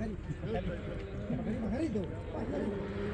غريب. غريب. غريب.